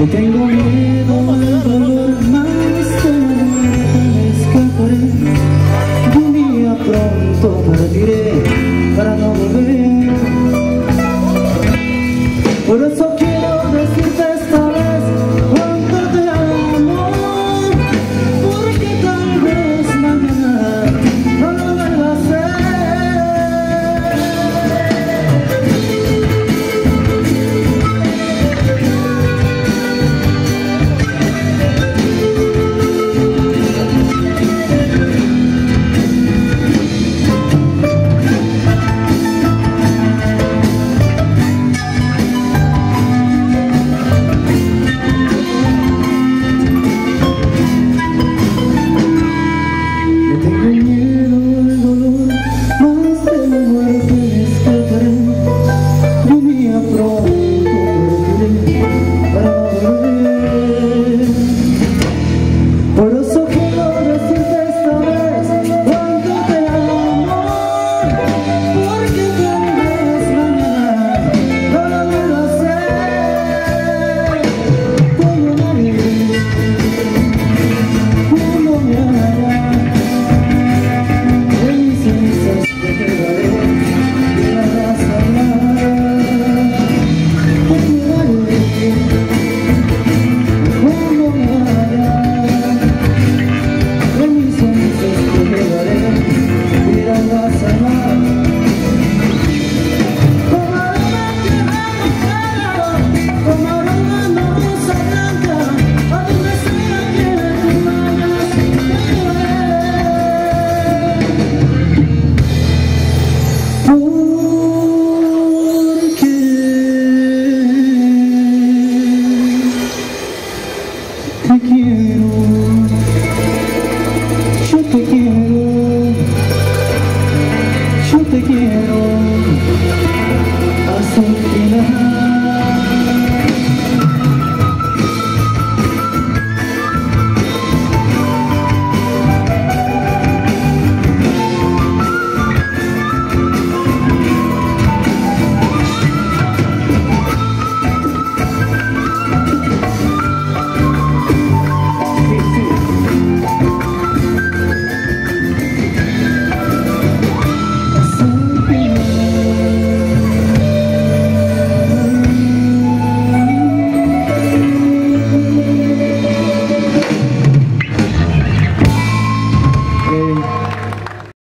Eu tenho medo